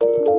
you.